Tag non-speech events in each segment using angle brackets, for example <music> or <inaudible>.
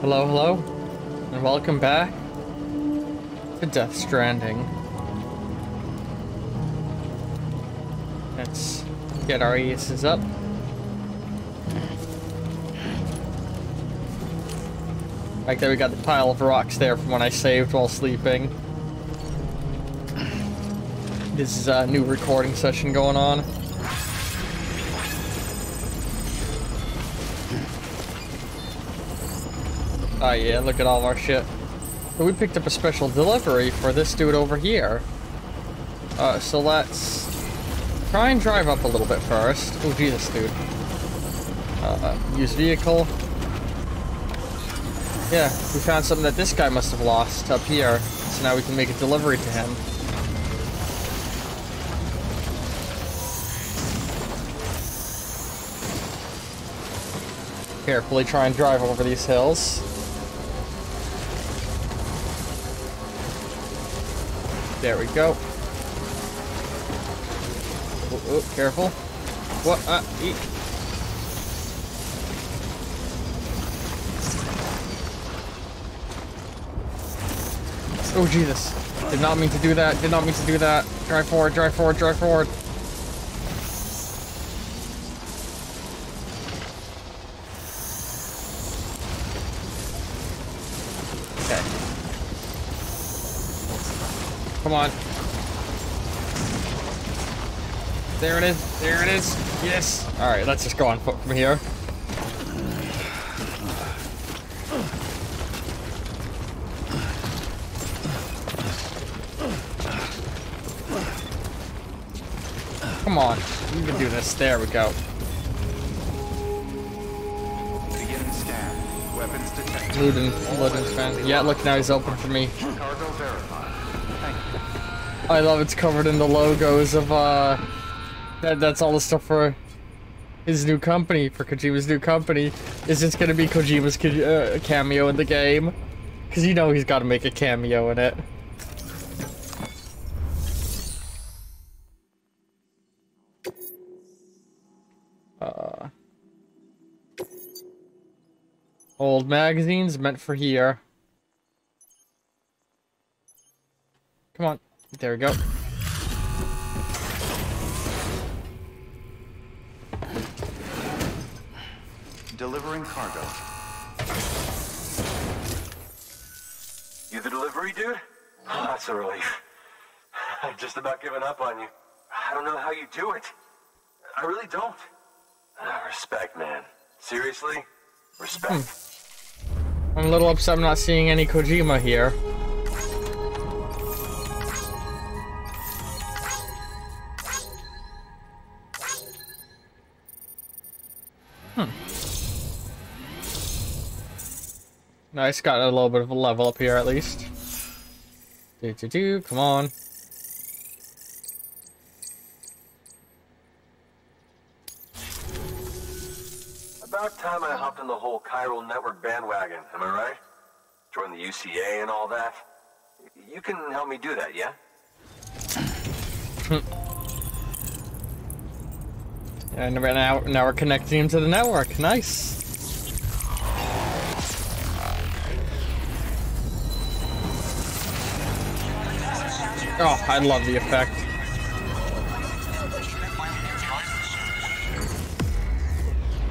Hello, hello, and welcome back to Death Stranding. Let's get our aces up. Like there we got the pile of rocks there from when I saved while sleeping. This is a new recording session going on. Oh yeah, look at all of our shit. We picked up a special delivery for this dude over here. Uh, so let's try and drive up a little bit first. Oh Jesus, dude. Uh, use vehicle. Yeah, we found something that this guy must have lost up here. So now we can make a delivery to him. Carefully try and drive over these hills. There we go. Oh, oh careful. What? Uh, eat. Oh, Jesus. Did not mean to do that. Did not mean to do that. Drive forward, drive forward, drive forward. Come on. There it is. There it is. Yes. All right, let's just go on foot from here. Come on. You can do this. There we go. Begin scan. Weapons detected. Fan. Yeah, look, now he's open for me. Cargo verified. Thank you. I love it's covered in the logos of, uh... That, that's all the stuff for his new company, for Kojima's new company. Is this gonna be Kojima's uh, cameo in the game? Because you know he's gotta make a cameo in it. Uh... Old magazines meant for here. Come on. There we go. Delivering cargo. You the delivery dude? Oh, that's a relief. I've just about given up on you. I don't know how you do it. I really don't. Ah, respect, man. Seriously? Respect. I'm a little upset I'm not seeing any Kojima here. Hmm. Nice, got a little bit of a level up here at least. Do do do, come on. About time I hopped on the whole chiral network bandwagon, am I right? Join the UCA and all that. You can help me do that, yeah? <laughs> And right now, now we're connecting him to the network. Nice. Oh, I love the effect.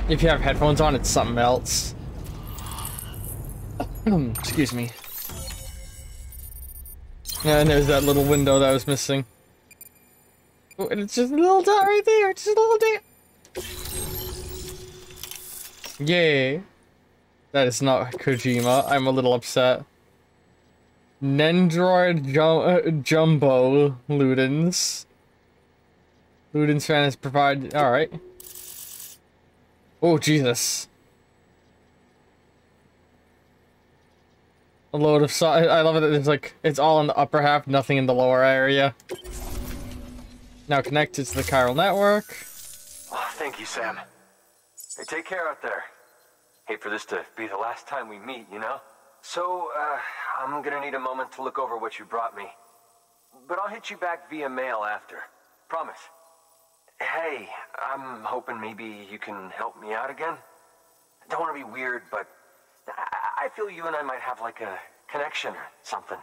If you have headphones on, it's something else. <clears throat> Excuse me. And there's that little window that was missing. Oh, and it's just a little dot right there. It's just a little dot. Yay. That is not Kojima. I'm a little upset. Nendoroid Jum uh, Jumbo Ludens. Ludens fan has provided. Alright. Oh, Jesus. A load of so I love it that it's like, it's all in the upper half, nothing in the lower area. Now connected to the chiral network. Oh, thank you, Sam. Hey, take care out there. Hate for this to be the last time we meet, you know? So, uh, I'm gonna need a moment to look over what you brought me. But I'll hit you back via mail after. Promise. Hey, I'm hoping maybe you can help me out again. I don't want to be weird, but I, I feel you and I might have like a connection or something.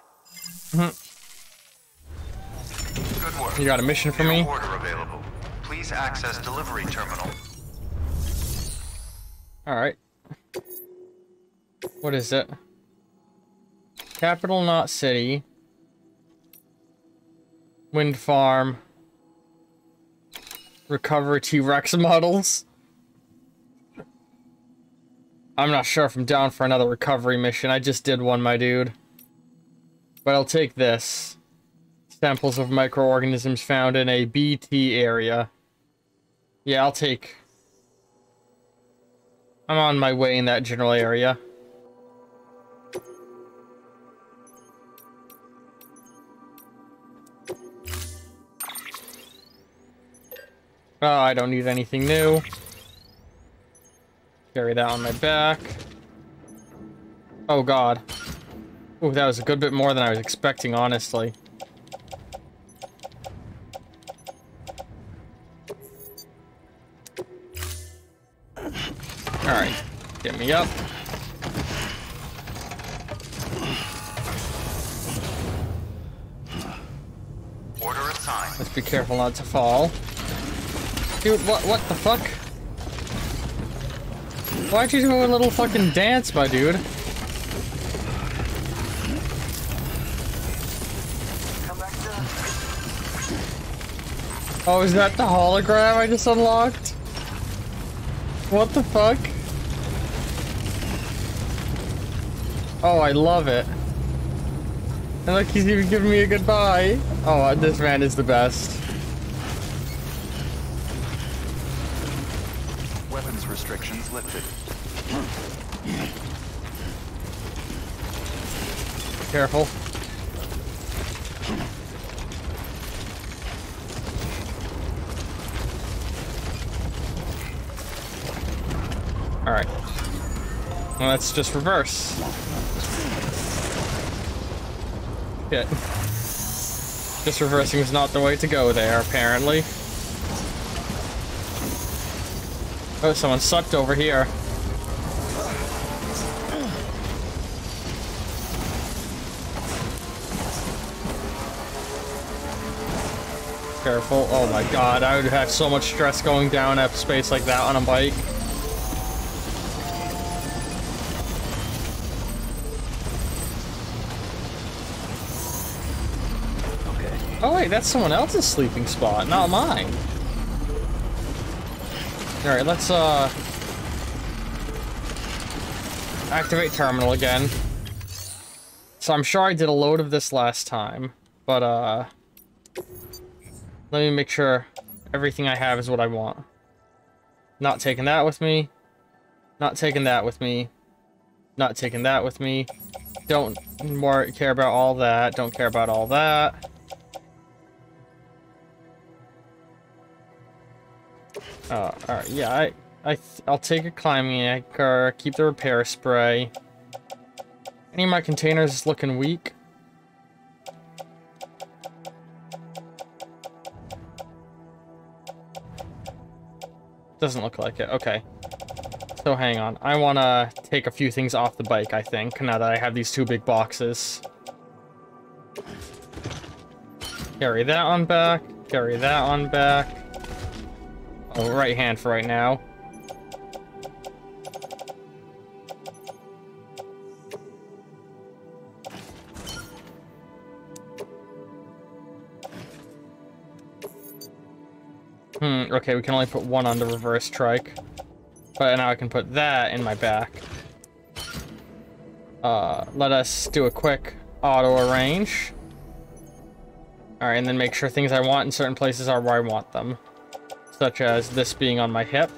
Good work. You got a mission for New me? order available. Please access delivery terminal. Alright. What is it? Capital Knot City. Wind Farm. Recover T-Rex <laughs> models. I'm not sure if I'm down for another recovery mission. I just did one, my dude. But I'll take this. Samples of microorganisms found in a BT area. Yeah, I'll take... I'm on my way in that general area. Oh, I don't need anything new. Carry that on my back. Oh god. Ooh, that was a good bit more than I was expecting, honestly. Me up. Order assigned. Let's be careful not to fall. Dude, what what the fuck? Why'd you do a little fucking dance, my dude? Come Oh, is that the hologram I just unlocked? What the fuck? Oh, I love it. And look, he's even giving me a goodbye. Oh, uh, this man is the best. Weapons restrictions lifted. Careful. Alright. Well, let's just reverse. Shit. Just reversing is not the way to go there, apparently. Oh, someone sucked over here. Careful. Oh my god, I would have so much stress going down a space like that on a bike. Wait, that's someone else's sleeping spot, not mine. Alright, let's uh activate terminal again. So I'm sure I did a load of this last time, but uh let me make sure everything I have is what I want. Not taking that with me. Not taking that with me. Not taking that with me. Don't more care about all that. Don't care about all that. Uh, alright, yeah, I, I, I'll take a climbing anchor, keep the repair spray. Any of my containers is looking weak. Doesn't look like it, okay. So hang on, I wanna take a few things off the bike, I think, now that I have these two big boxes. Carry that on back, carry that on back. Right hand for right now. Hmm, okay, we can only put one on the reverse trike. But now I can put that in my back. Uh, let us do a quick auto arrange. Alright, and then make sure things I want in certain places are where I want them such as this being on my hip.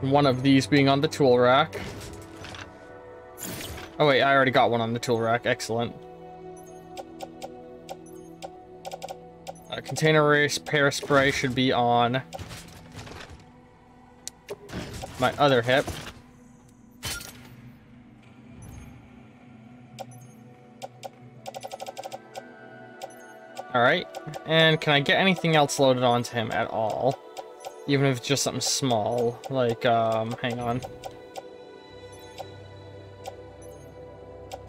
One of these being on the tool rack. Oh wait, I already got one on the tool rack. Excellent. A container race pair spray should be on my other hip. Alright, and can I get anything else loaded onto him at all? Even if it's just something small, like, um, hang on.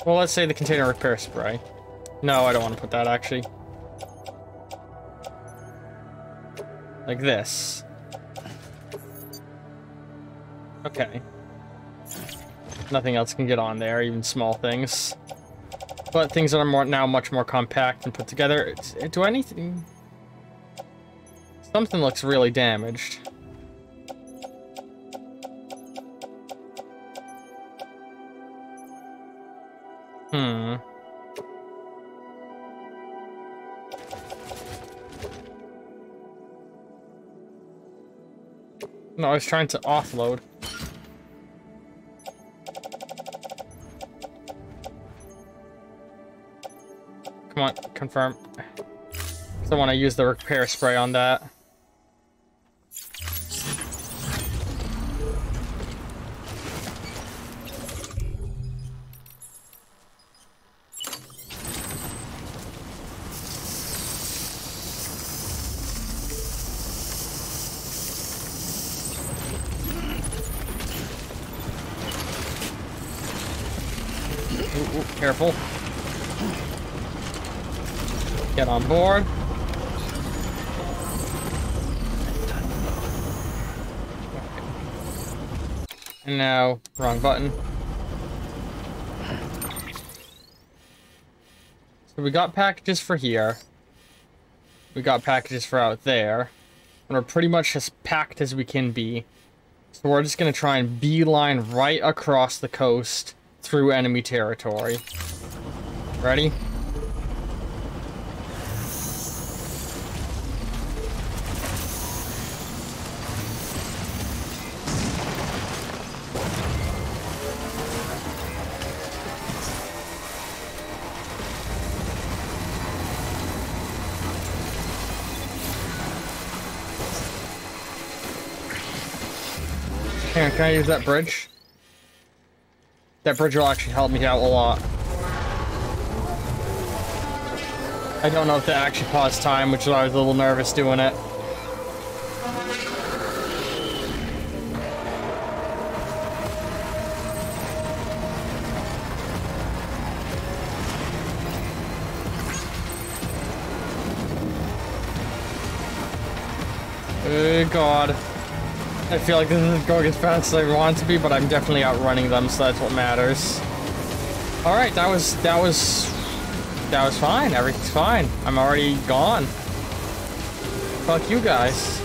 Well, let's say the container repair spray. No, I don't want to put that, actually. Like this. Okay. Nothing else can get on there, even small things. But things that are more now much more compact and put together. Do anything... Something looks really damaged. Hmm. No, I was trying to offload. Confirm. I want to use the repair spray on that. Board. And now, wrong button. So we got packages for here. We got packages for out there. And we're pretty much as packed as we can be. So we're just gonna try and beeline right across the coast through enemy territory. Ready? On, can I use that bridge? That bridge will actually help me out a lot. I don't know if that actually paused time, which is why I was a little nervous doing it. Feel like this isn't going as fast as I want to be, but I'm definitely outrunning them, so that's what matters. Alright, that was that was that was fine. Everything's fine. I'm already gone. Fuck you guys.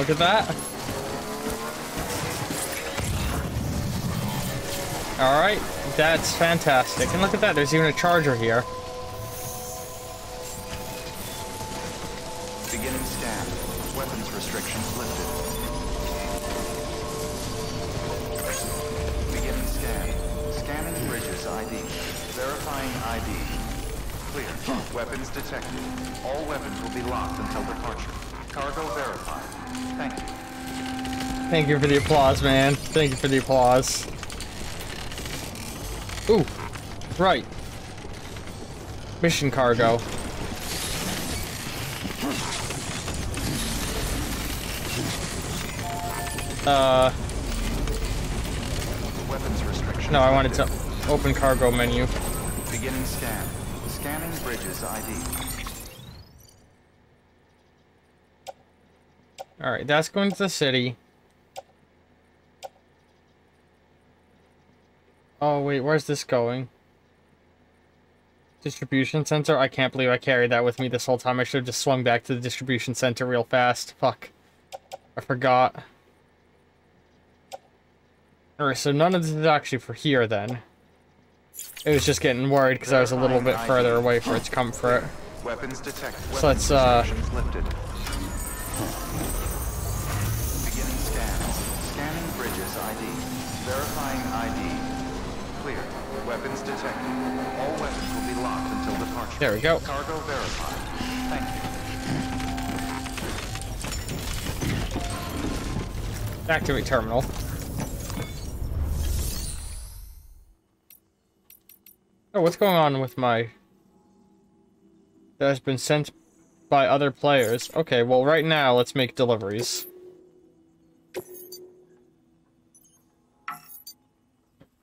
Look at that. Alright, that's fantastic. And look at that, there's even a charger here. Thank you for the applause, man. Thank you for the applause. Ooh, right. Mission cargo. Uh, Weapons restrictions no, I wanted to open cargo menu. Beginning scan. Scanning bridges ID. Alright, that's going to the city. Oh, wait, where's this going? Distribution center? I can't believe I carried that with me this whole time. I should have just swung back to the distribution center real fast. Fuck. I forgot. Alright, so none of this is actually for here, then. It was just getting worried because I was a little bit further away for its comfort. Weapons detected. So let's, uh, There we go. Cargo verified. Thank you. Activate terminal. Oh, what's going on with my... That has been sent by other players. Okay, well right now, let's make deliveries.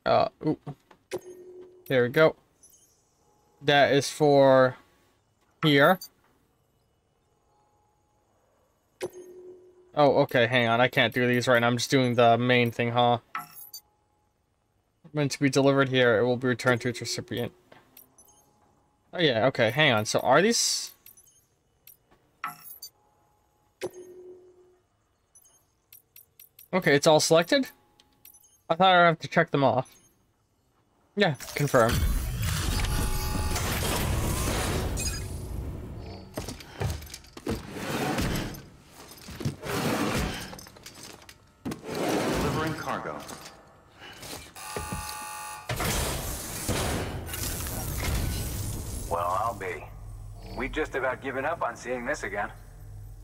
Uh, ooh. There we go. That is for here. Oh, okay, hang on. I can't do these right now. I'm just doing the main thing, huh? Meant to be delivered here. It will be returned to its recipient. Oh, yeah, okay, hang on. So are these... Okay, it's all selected? I thought I'd have to check them off. Yeah, confirm. Given up on seeing this again.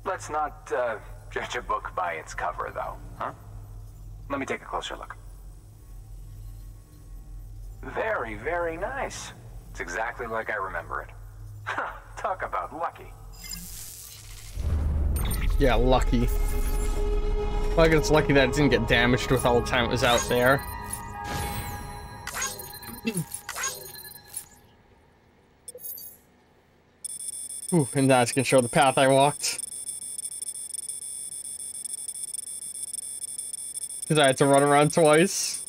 Let's not uh, judge a book by its cover, though, huh? Let me take a closer look. Very, very nice. It's exactly like I remember it. Huh. Talk about lucky. Yeah, lucky. Well, I guess it's lucky that it didn't get damaged with all the time it was out there. Ooh, and that's gonna show the path I walked. Because I had to run around twice.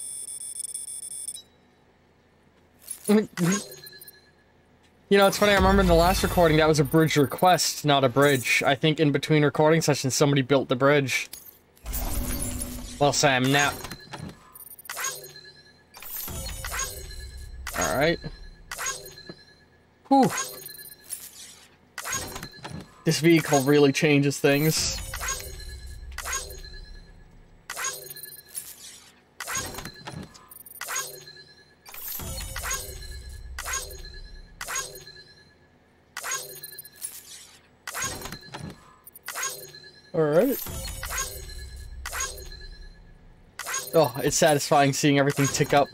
you know, it's funny, I remember in the last recording that was a bridge request, not a bridge. I think in between recording sessions somebody built the bridge. Well, Sam, now... Alright. Whew. This vehicle really changes things. Alright. Oh, it's satisfying seeing everything tick up.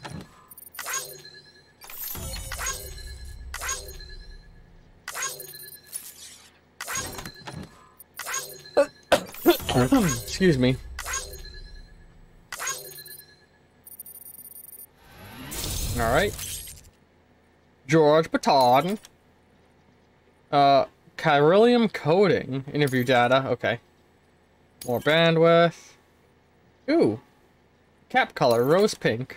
Excuse me. Alright. George Baton. Uh, Chiralium coding. Interview data. Okay. More bandwidth. Ooh. Cap color, rose pink.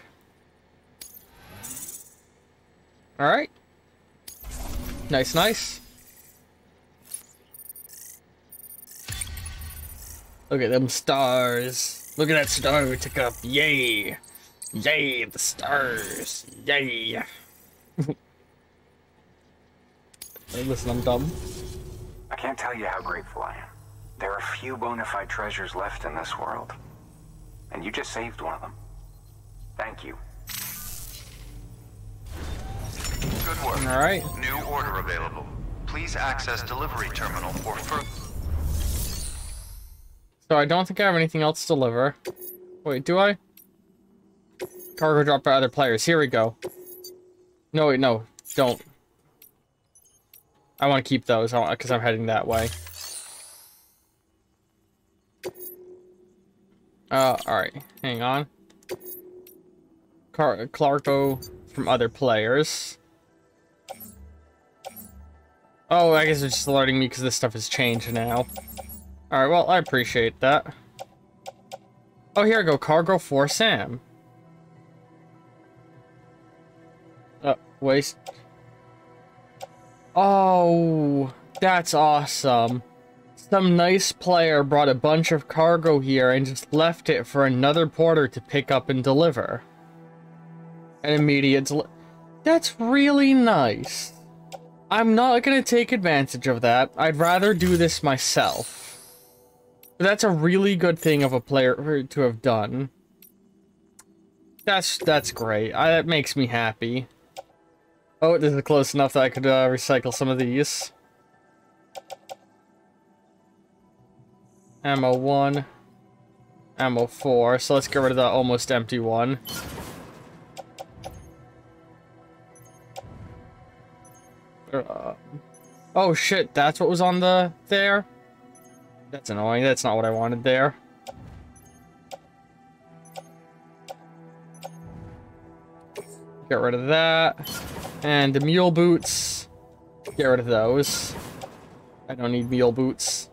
Alright. Nice, nice. Look at them stars. Look at that star we took up. Yay. Yay, the stars. Yay. <laughs> hey, listen, I'm dumb. I can't tell you how grateful I am. There are few bona fide treasures left in this world. And you just saved one of them. Thank you. Good work. All right. New order available. Please access delivery terminal for further. So I don't think I have anything else to deliver. Wait, do I? Cargo dropped by other players. Here we go. No, wait, no. Don't. I want to keep those because I'm heading that way. Uh, alright. Hang on. Car Clarko from other players. Oh, I guess it's just alerting me because this stuff has changed now. Alright, well, I appreciate that. Oh, here I go. Cargo for Sam. Uh, waste. Oh, that's awesome. Some nice player brought a bunch of cargo here and just left it for another porter to pick up and deliver. An immediate That's really nice. I'm not gonna take advantage of that. I'd rather do this myself. That's a really good thing of a player to have done. That's that's great. I, that makes me happy. Oh, this is close enough that I could uh, recycle some of these. Ammo 1. Ammo 4. So let's get rid of that almost empty one. Uh, oh shit, that's what was on the there? That's annoying. That's not what I wanted there. Get rid of that. And the mule boots. Get rid of those. I don't need mule boots.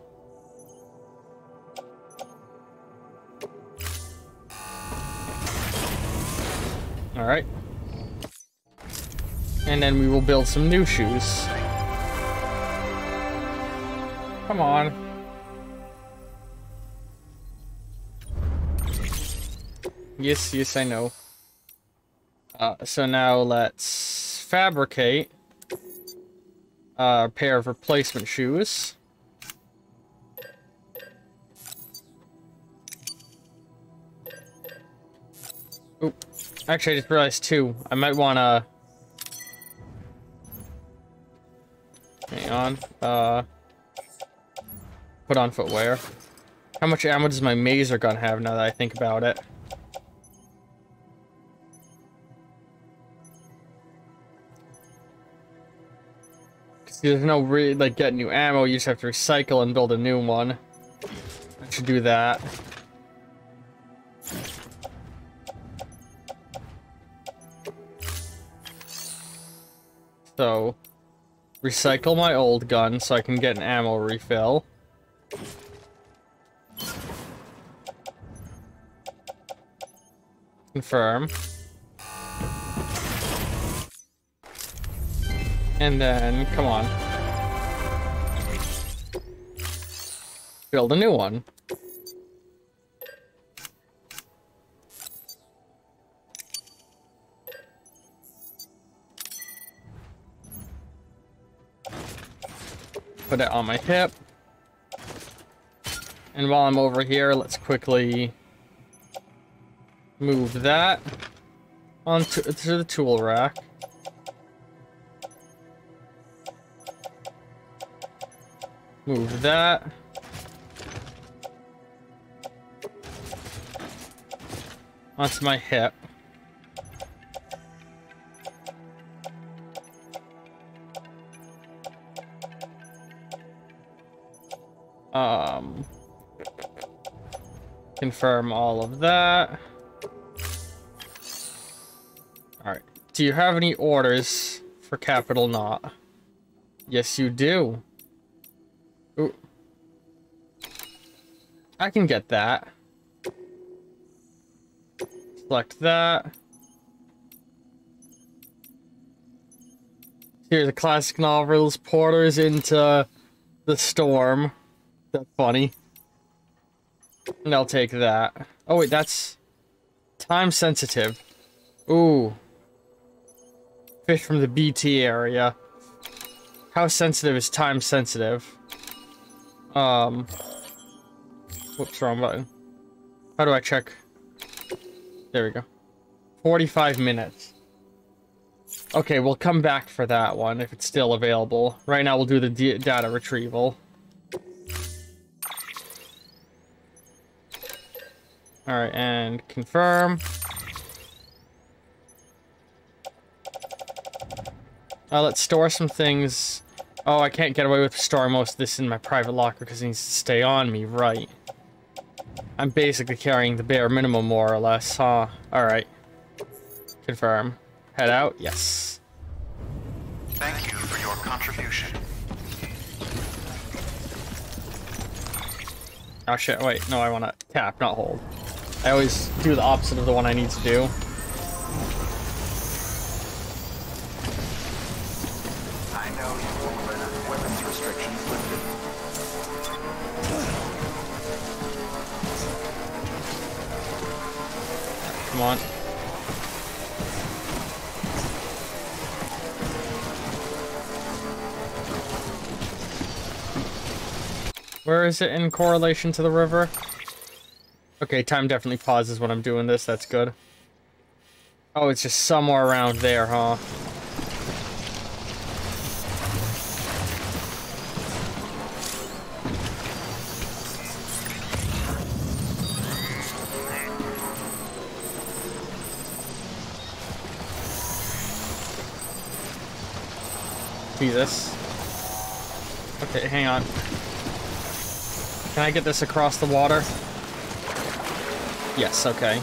Alright. And then we will build some new shoes. Come on. Yes, yes, I know. Uh, so now let's fabricate a pair of replacement shoes. Oop. Actually, I just realized too, I might want to... Hang on. Uh, put on footwear. How much ammo does my maser gun have now that I think about it? There's no re like get new ammo, you just have to recycle and build a new one. I should do that. So, recycle my old gun so I can get an ammo refill. Confirm. And then, come on. Build a new one. Put it on my hip. And while I'm over here, let's quickly move that onto to the tool rack. Move that. Onto my hip. Um, confirm all of that. Alright. Do you have any orders for Capital Knot? Yes, you do. I can get that. Select that. Here's a classic novels, Porters into the storm. That's funny. And I'll take that. Oh wait, that's time sensitive. Ooh. Fish from the BT area. How sensitive is time sensitive? Um. Whoops, wrong button. How do I check? There we go. 45 minutes. Okay, we'll come back for that one if it's still available. Right now we'll do the data retrieval. Alright, and confirm. Uh, let's store some things Oh, I can't get away with storing most of this in my private locker because it needs to stay on me, right. I'm basically carrying the bare minimum, more or less, huh? Alright. Confirm. Head out? Yes. Thank you for your contribution. Oh shit, wait, no, I want to tap, not hold. I always do the opposite of the one I need to do. Come on. Where is it in correlation to the river? Okay, time definitely pauses when I'm doing this. That's good. Oh, it's just somewhere around there, huh? Jesus. Okay, hang on. Can I get this across the water? Yes, okay.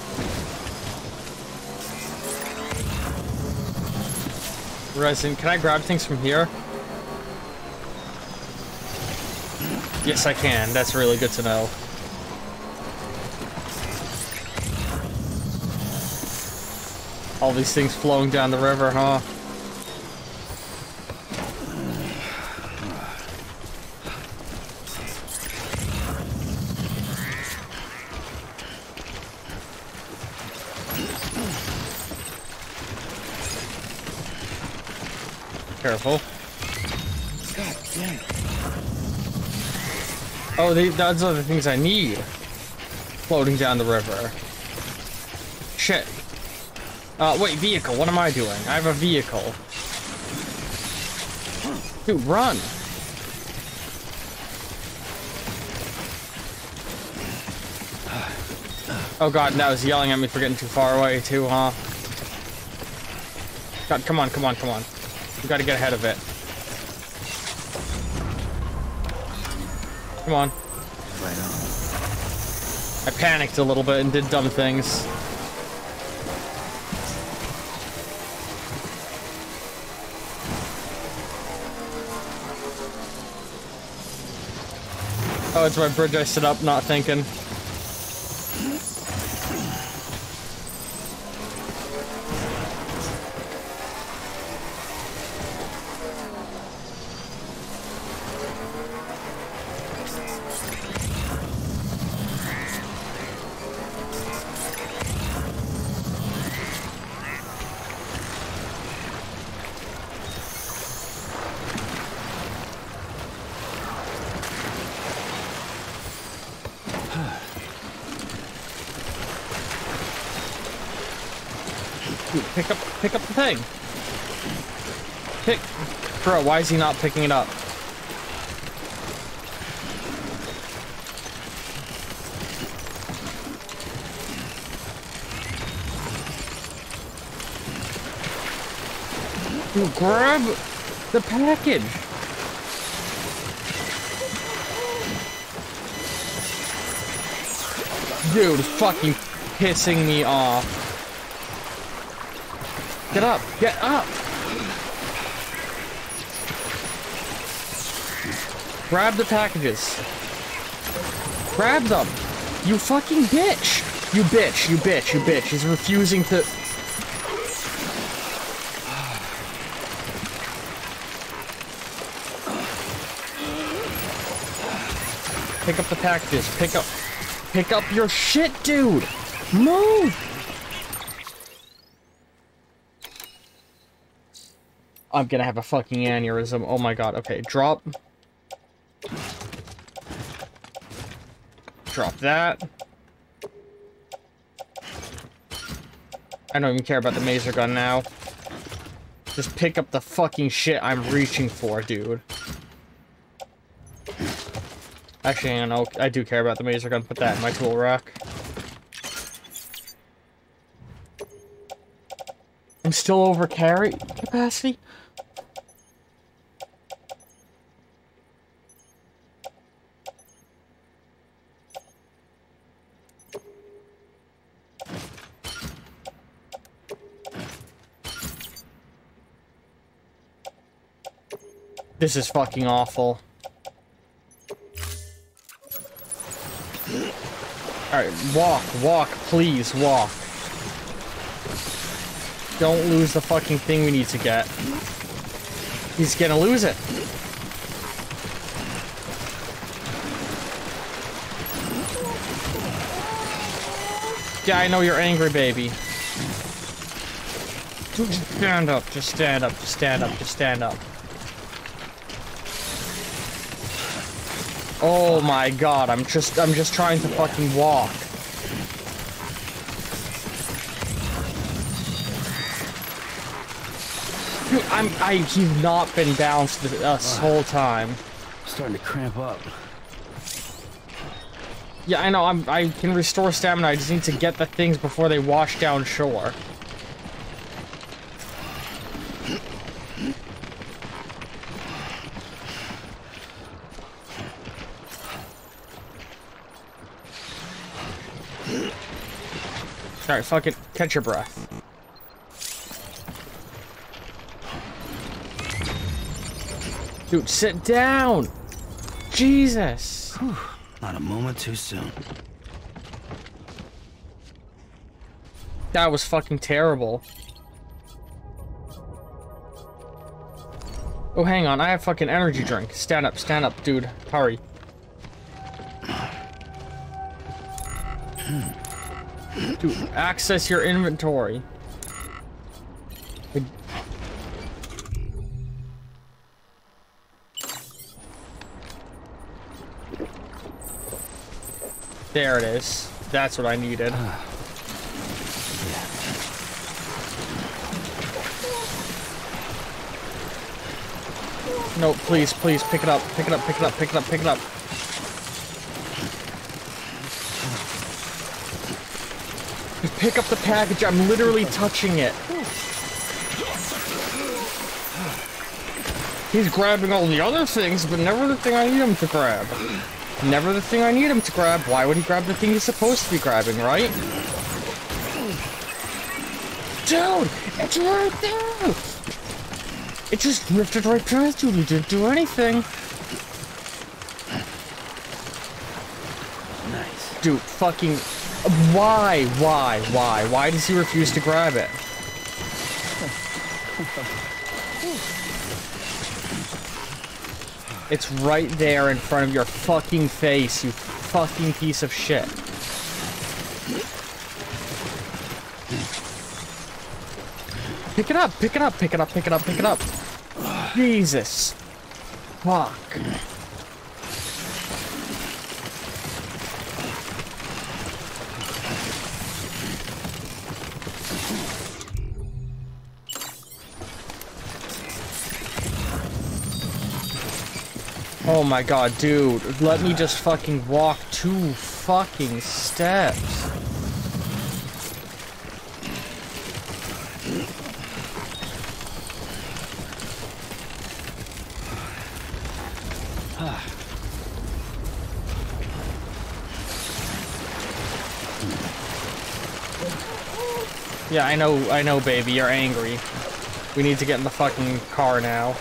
Resin, can I grab things from here? Yes, I can. That's really good to know. All these things flowing down the river, huh? Those are the things I need. Floating down the river. Shit. Uh, wait, vehicle. What am I doing? I have a vehicle. Dude, run. Oh god, that was yelling at me for getting too far away too, huh? God, come on, come on, come on. We gotta get ahead of it. Come on. I panicked a little bit and did dumb things. Oh, it's my bridge I set up, not thinking. Why is he not picking it up? Grab the package. Dude, fucking pissing me off. Get up! Get up! Grab the packages. Grab them! You fucking bitch! You bitch, you bitch, you bitch. He's refusing to... Pick up the packages. Pick up... Pick up your shit, dude! Move! I'm gonna have a fucking aneurysm. Oh my god. Okay, drop. Drop that. I don't even care about the maser gun now. Just pick up the fucking shit I'm reaching for, dude. Actually, I know I do care about the maser gun. Put that in my tool rack. I'm still over carry capacity. This is fucking awful. Alright, walk, walk, please, walk. Don't lose the fucking thing we need to get. He's gonna lose it. Yeah, I know you're angry, baby. Just stand up, just stand up, just stand up, just stand up. Oh my god, I'm just I'm just trying to fucking walk. Dude, I'm I he's not been bounced uh, this, this whole time. Starting to cramp up. Yeah, I know, I'm I can restore stamina, I just need to get the things before they wash down shore. Alright, fuck it. Catch your breath. Dude, sit down! Jesus! Not a moment too soon. That was fucking terrible. Oh, hang on. I have fucking energy drink. Stand up, stand up, dude. Hurry. Dude, access your inventory. There it is. That's what I needed. No, please, please, pick it up, pick it up, pick it up, pick it up, pick it up. Pick up the package, I'm literally touching it. He's grabbing all the other things, but never the thing I need him to grab. Never the thing I need him to grab. Why would he grab the thing he's supposed to be grabbing, right? Dude, it's right there! It just drifted right past you. We didn't do anything. Nice. Dude, fucking... Why? Why? Why? Why does he refuse to grab it? It's right there in front of your fucking face, you fucking piece of shit. Pick it up, pick it up, pick it up, pick it up, pick it up. Jesus. Fuck. Oh my god, dude. Let me just fucking walk two fucking steps. <sighs> Yeah, I know, I know, baby. You're angry. We need to get in the fucking car now.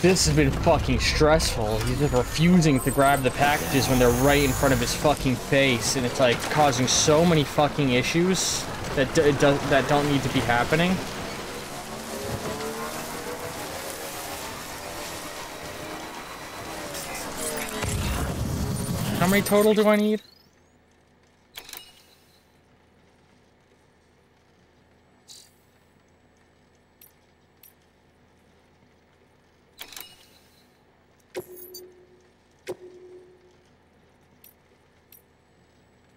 This has been fucking stressful. He's just refusing to grab the packages when they're right in front of his fucking face, and it's like causing so many fucking issues that d it does that don't need to be happening. How many total do I need?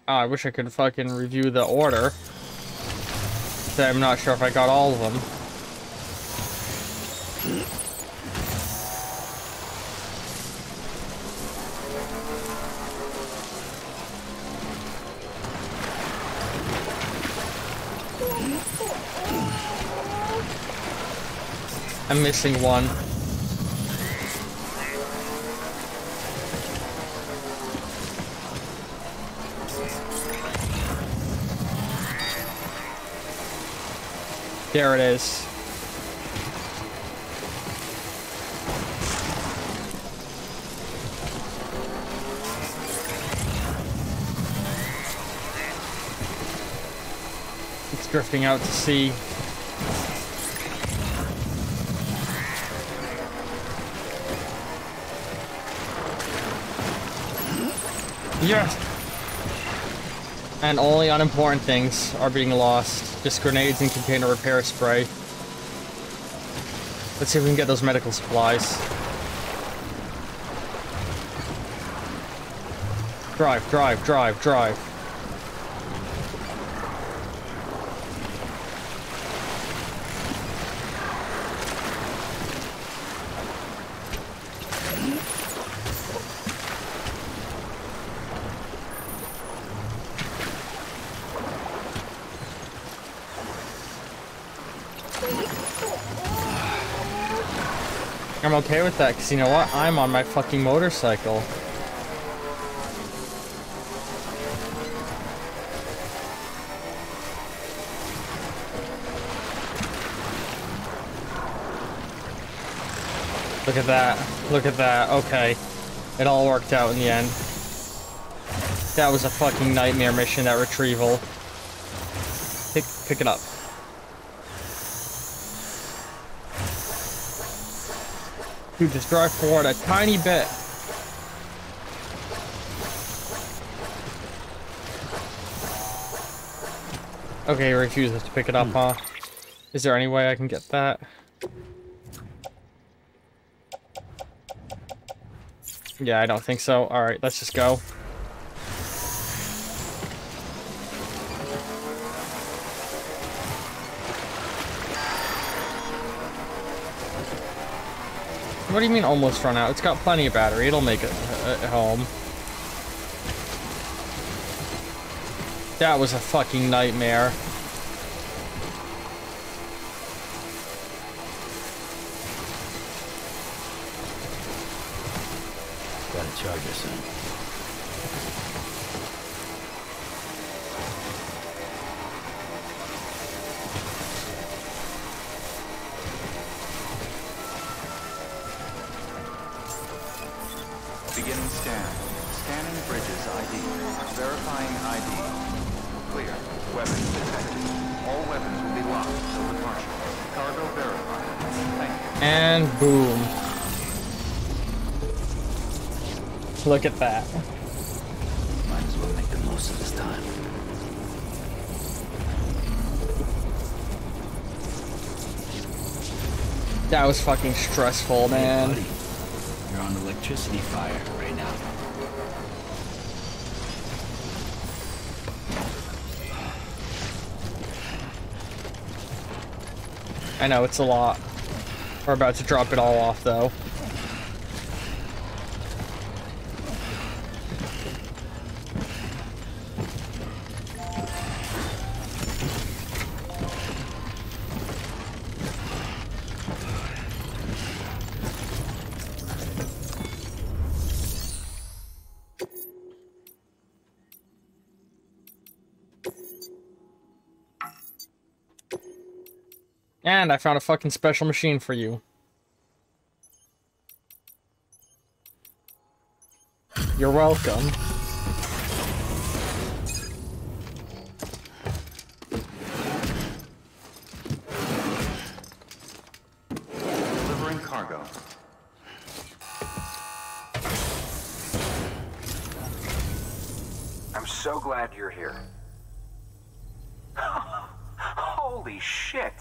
Oh, I wish I could fucking review the order. I'm not sure if I got all of them. I'm missing one. There it is. It's drifting out to sea. Yes! And only unimportant things are being lost. Just grenades and container repair spray. Let's see if we can get those medical supplies. Drive, drive, drive, drive. with that, because you know what? I'm on my fucking motorcycle. Look at that. Look at that. Okay. It all worked out in the end. That was a fucking nightmare mission, that retrieval. Pick, pick it up. Dude, just drive forward a tiny bit. Okay, he refuses to pick it up, hmm. huh? Is there any way I can get that? Yeah, I don't think so. Alright, let's just go. What do you mean almost run out? It's got plenty of battery. It'll make it uh, home. That was a fucking nightmare. Weapons detected. All weapons will be locked until departure. Cargo verified. Thank you. And boom. Look at that. Might as well make the most of this time. That was fucking stressful, Hey, man. buddy, you're on electricity fire I know, it's a lot. We're about to drop it all off, though. And I found a fucking special machine for you. You're welcome. Delivering cargo. I'm so glad you're here. <laughs> Holy shit!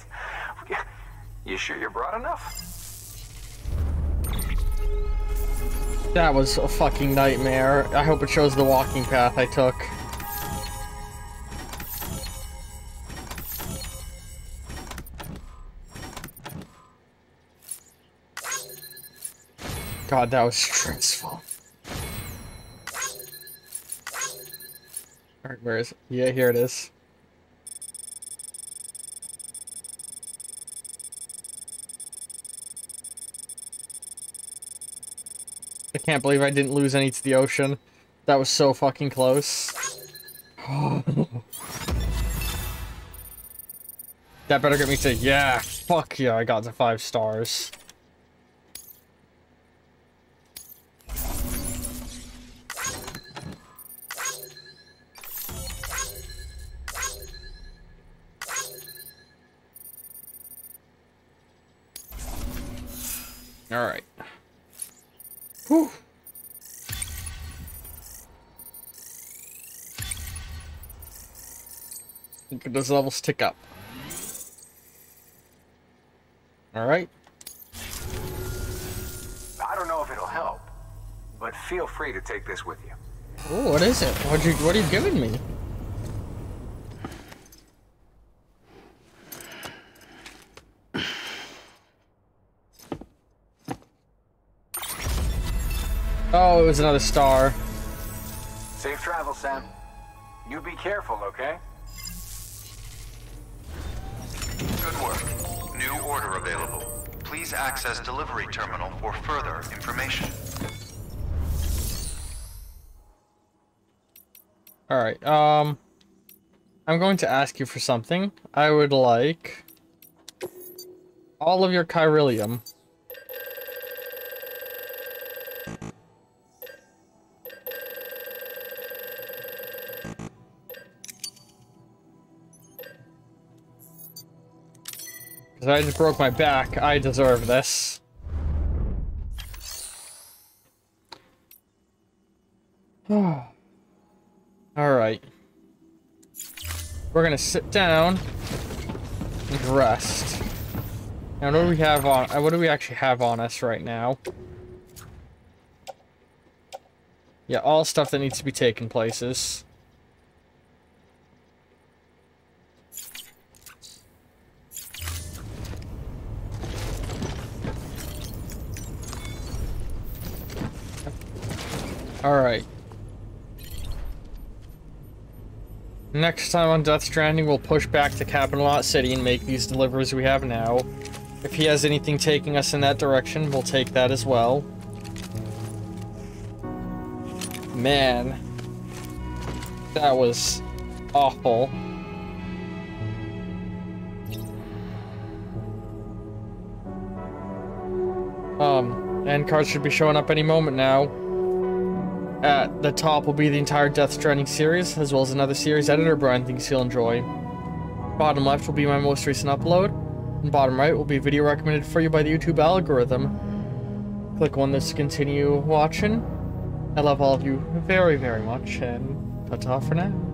You sure you're broad enough? That was a fucking nightmare. I hope it shows the walking path I took. God, that was stressful. Alright, where is it? Yeah, here it is. Can't believe I didn't lose any to the ocean. That was so fucking close. <laughs> that better get me to, yeah, fuck yeah, I got to five stars. Whew. Look at those levels tick up. Alright. I don't know if it'll help, but feel free to take this with you. Oh, what is it? What you what are you giving me? Oh, it was another star. Safe travel, Sam. You be careful, okay? Good work. New order available. Please access delivery terminal for further information. Alright, um... I'm going to ask you for something. I would like... All of your chiralium. Because I just broke my back. I deserve this. <sighs> Alright. We're gonna sit down and rest. Now, what do we have on? uh, What do we actually have on us right now? Yeah, all stuff that needs to be taken places. Alright. Next time on Death Stranding, we'll push back to Capital Knot City and make these deliveries we have now. If he has anything taking us in that direction, we'll take that as well. Man. That was awful. Um, end cards should be showing up any moment now. At the top will be the entire Death Stranding series, as well as another series editor Brian thinks you'll enjoy. Bottom left will be my most recent upload, and bottom right will be a video recommended for you by the YouTube algorithm. Click on this to continue watching. I love all of you very, very much, and ta-ta for now.